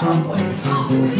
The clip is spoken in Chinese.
好。